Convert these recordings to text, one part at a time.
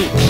Peace.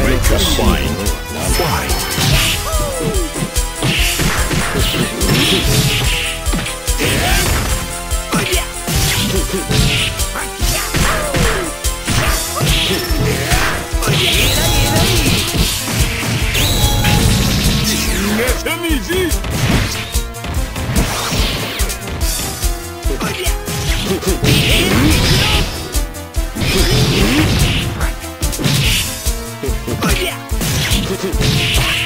Make us sign. Fly. Brasil.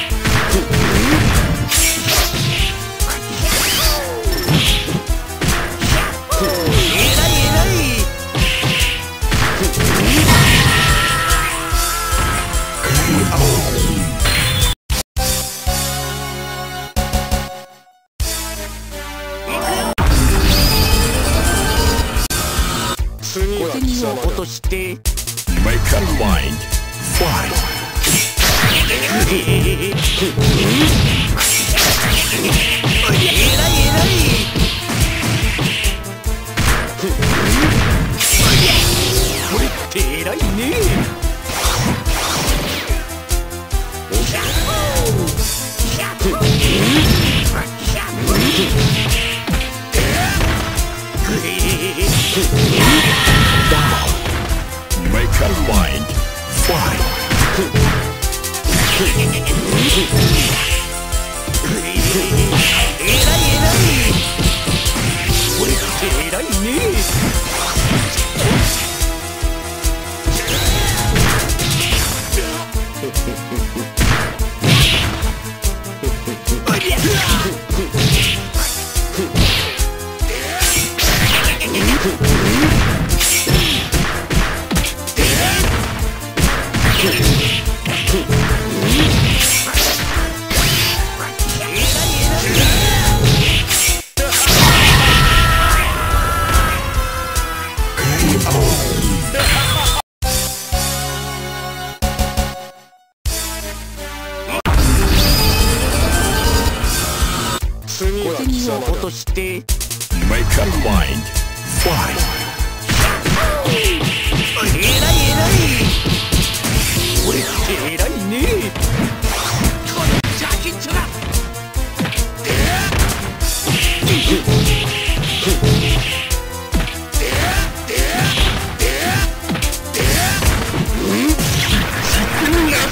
Need.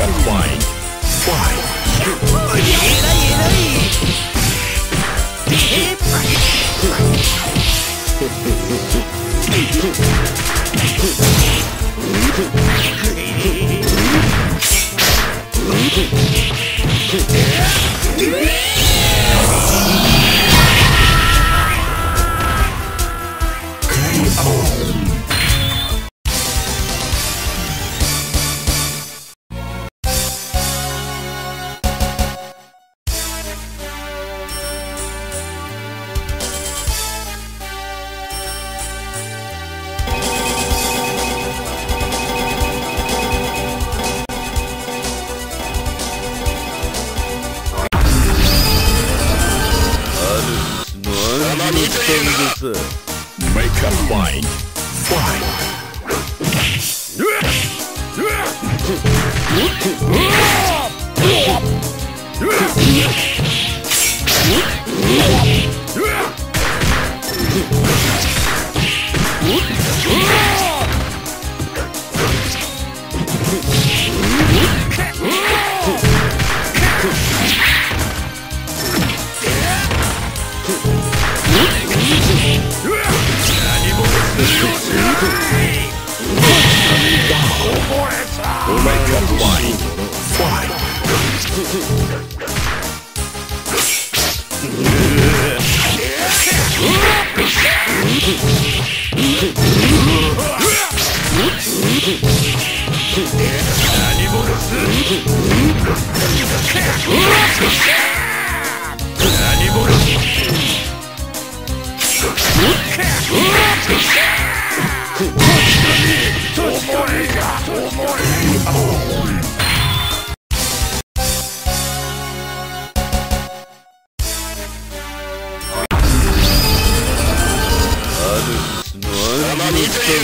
Check line. Fly. Hip.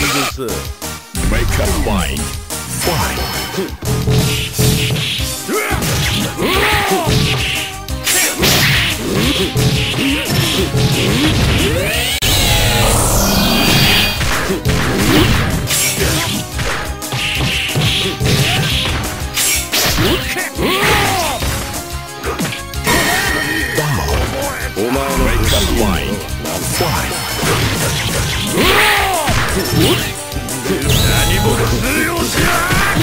ですお前の何も通用しない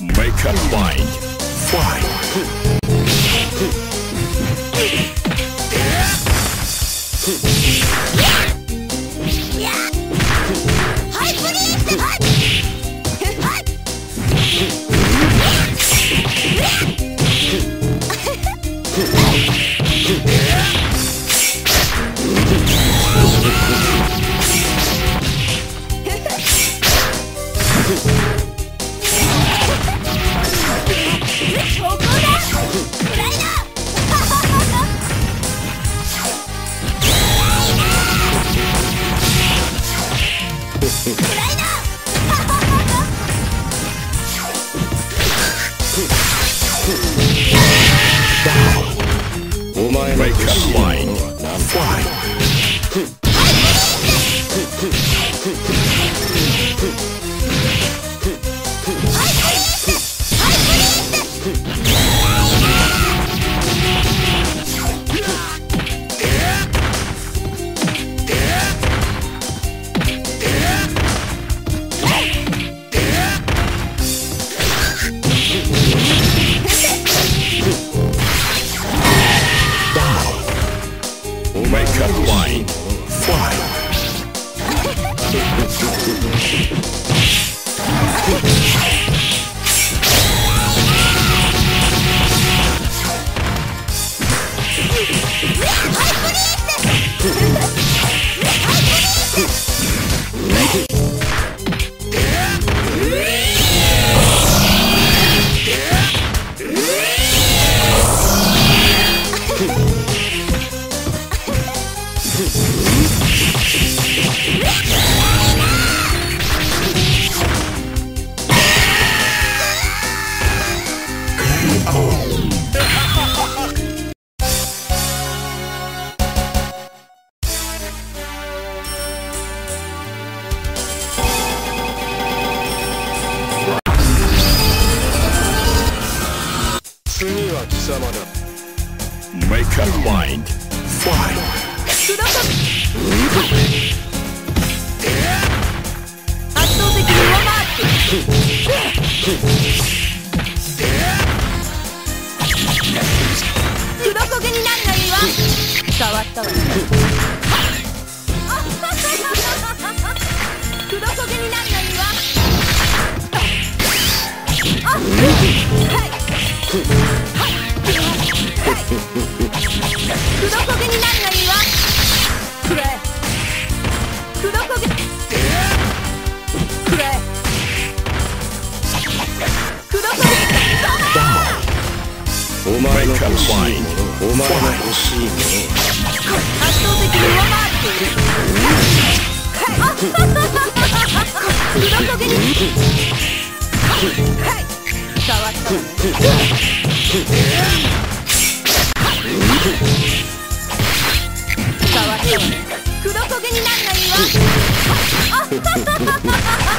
Make a mind. Fine. 様だ Make up mind. Fight 圧倒的に上回って黒焦げになんのいいわ変わったわね黒焦げになんのいいわあはいはい黒焦げになんのいいわくれ黒焦げくれ黒焦げお前の欲しいものお前の欲しいもの圧倒的に上回っている黒焦げに変わったね Ha ha ha ha ha!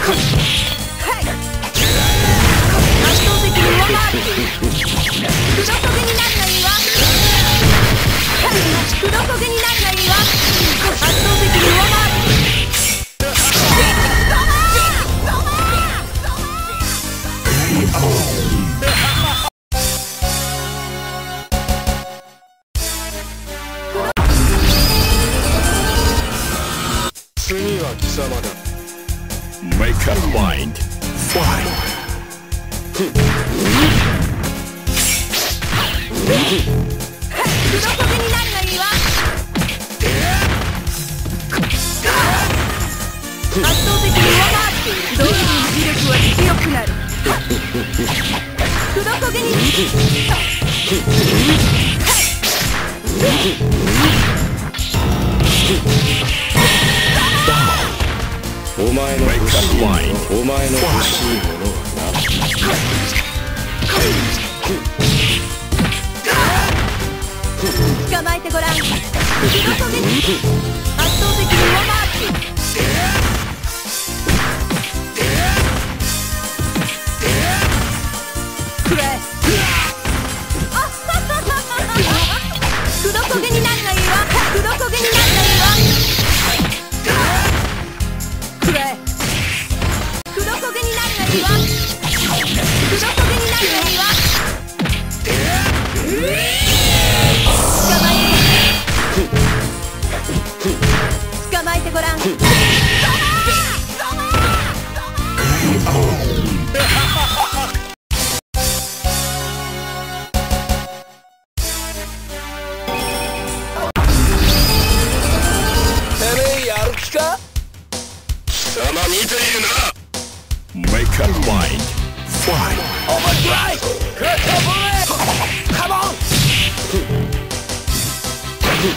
お前の欲しいもの。は捕まえてごらん。圧倒的に上回ってそん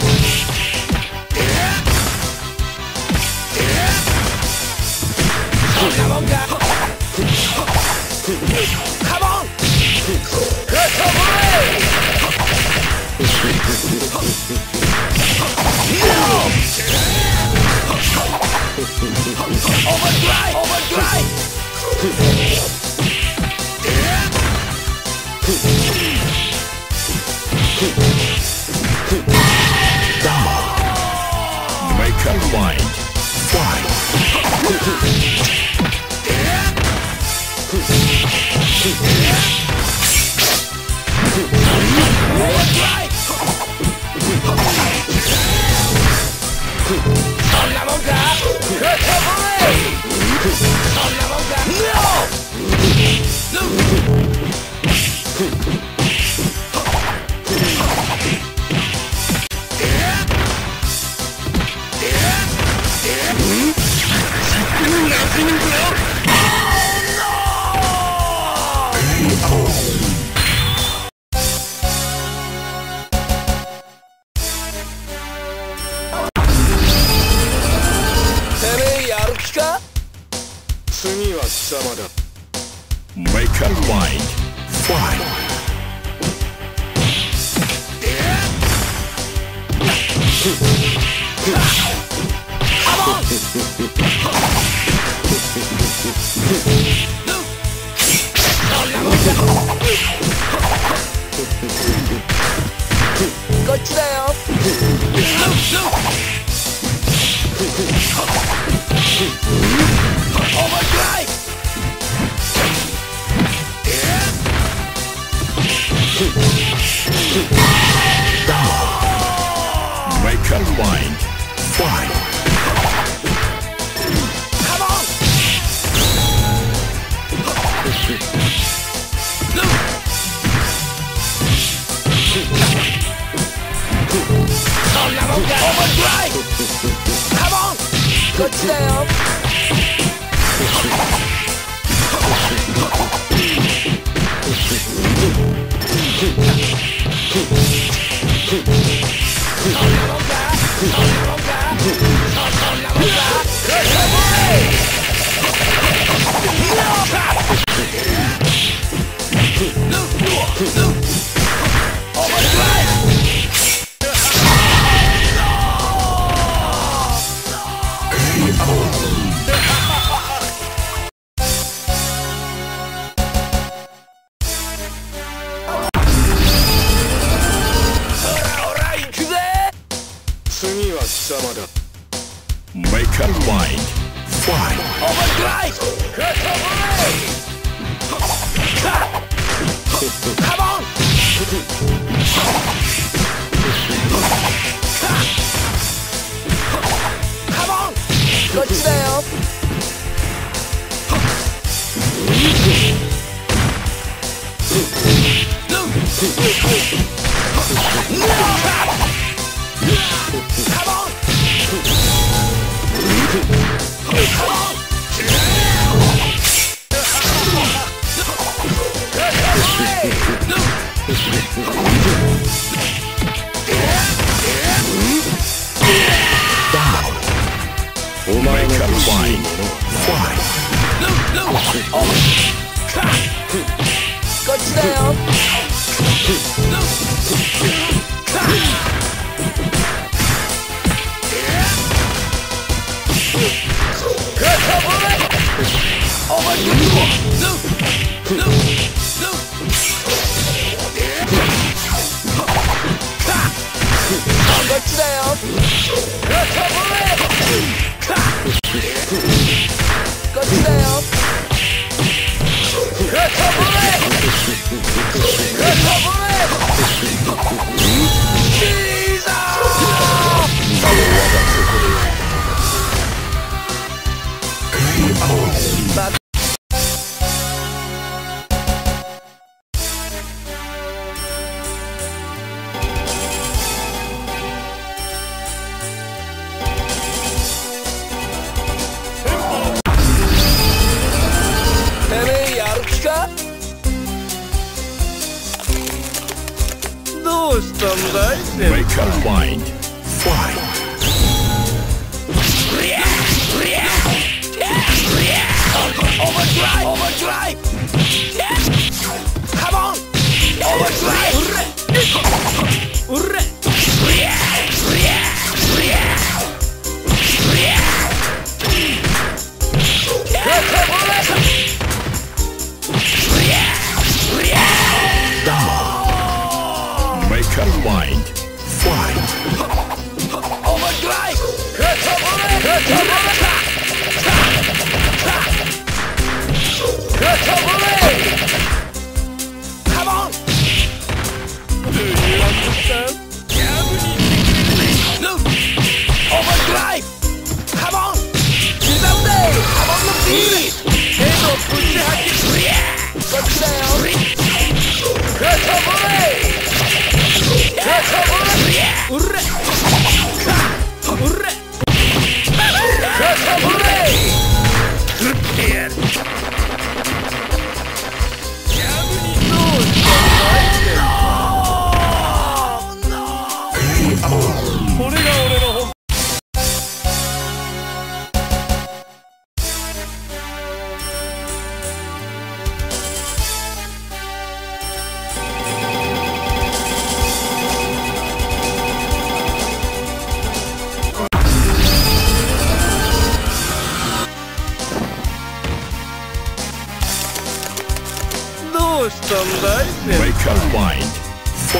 こっ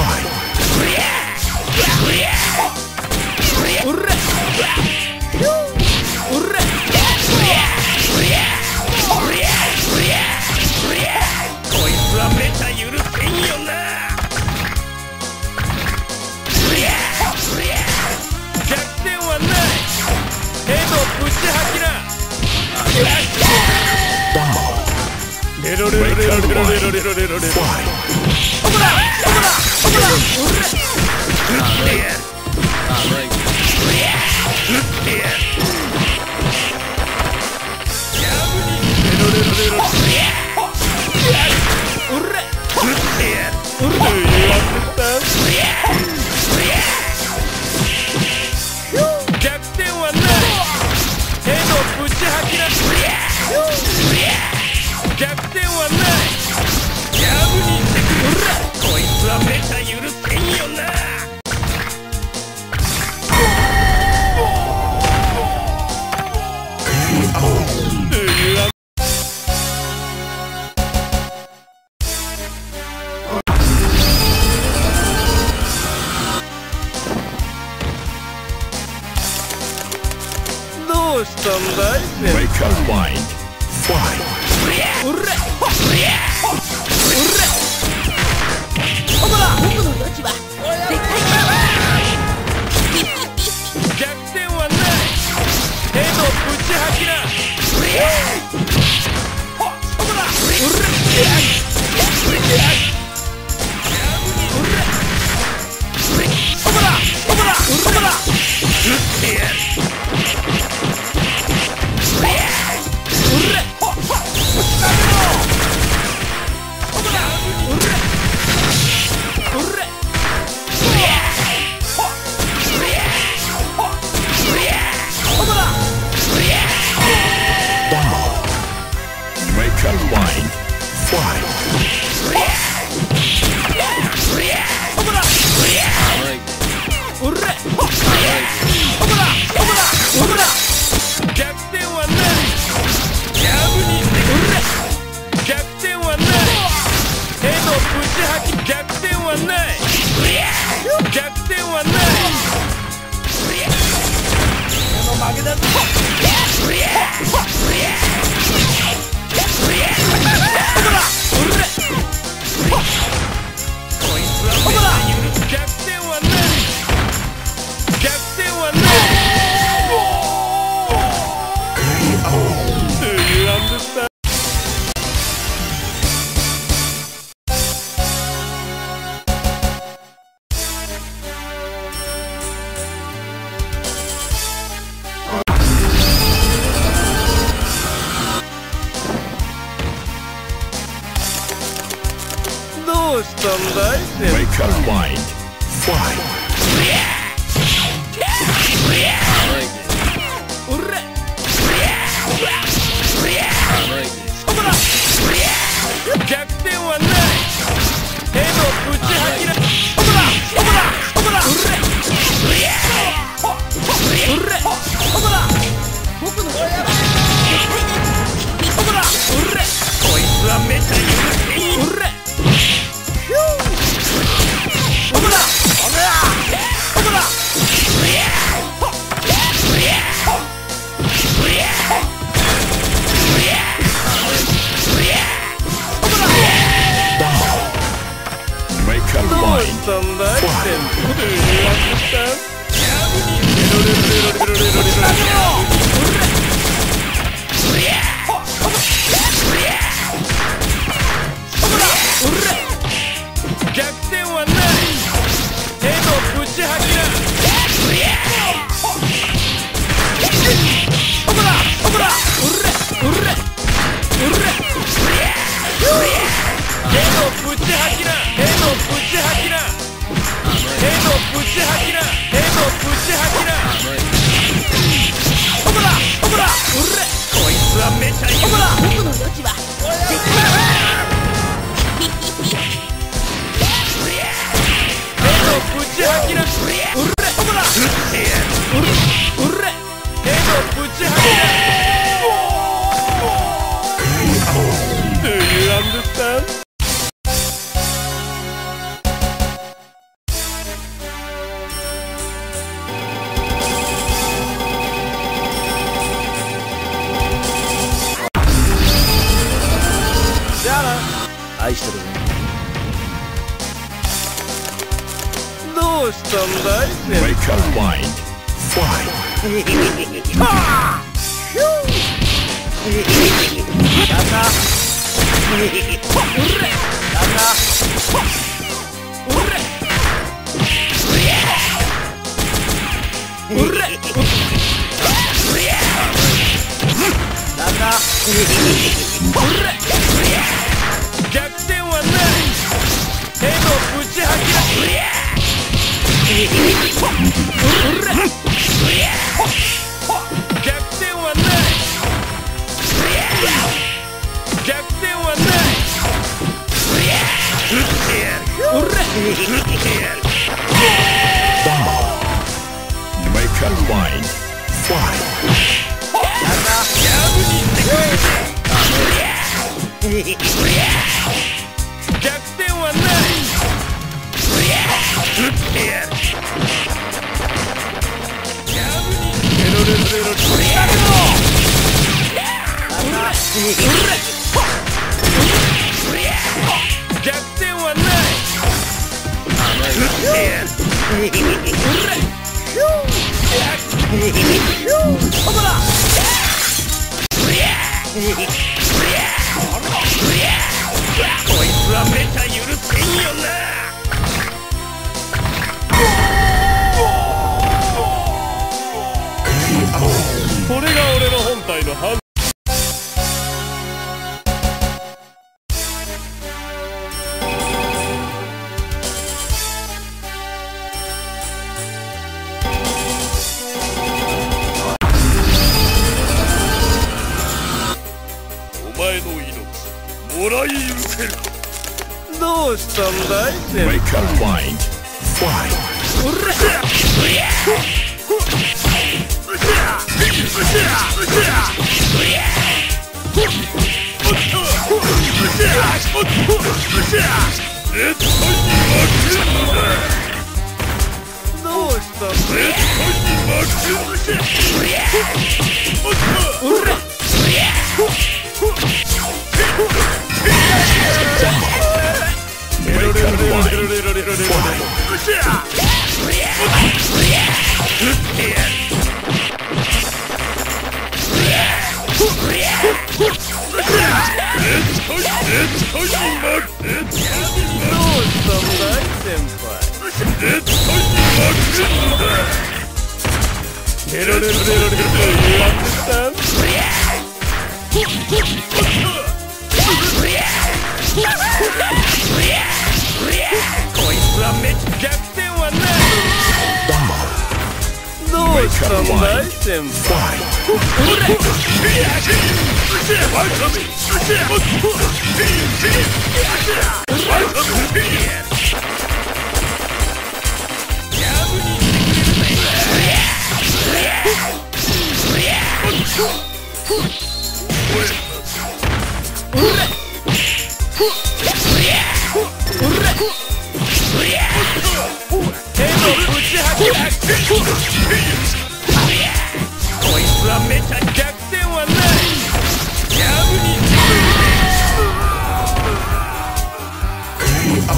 Fight. うれうれこい。つはめった許せんよな逆転はない。ヘドぶち吐きなレロレロレロレロレロレロレロレロ Fight. うれうれやった Yeah! 逆転はないヘドぶち吐きな逆転はない手のぶちはきだ逆転はない逆転はないうれ Make up mind. Fight. 逆転はない逆転はないこいの本体の反お前の命もらい受けるどうしたんだい Make up mind. Fight. どこいつはめっちゃ逆転はな。いどうしたんだ手の内覇者!こいつはめちゃ逆転はない!ギャグに!